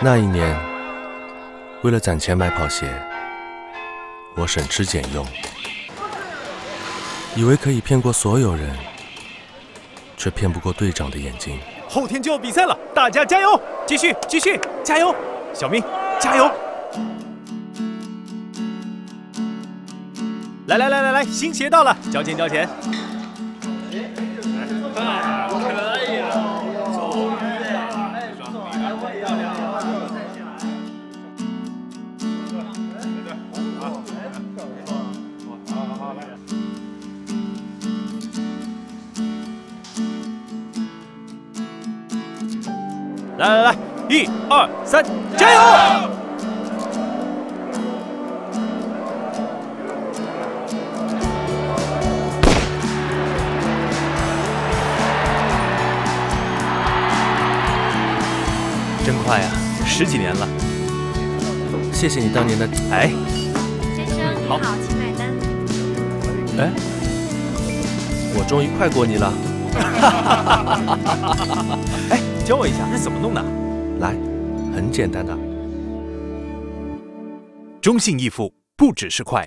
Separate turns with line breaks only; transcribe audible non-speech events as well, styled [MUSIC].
那一年，为了攒钱买跑鞋，我省吃俭用，以为可以骗过所有人，却骗不过队长的眼睛。
后天就要比赛了，大家加油！继续，继续，加油！小明，加油！来来来来来，新鞋到了，交钱交钱。来来来，一二三，加油！真快呀，十几年了。
谢谢你当年的
哎，
先生你好，请买单。
哎，我终于快过你了。[LAUGHS] [LAUGHS]
哎，教我一下，这怎么弄的？
来，很简单的。
中性易付不只是快。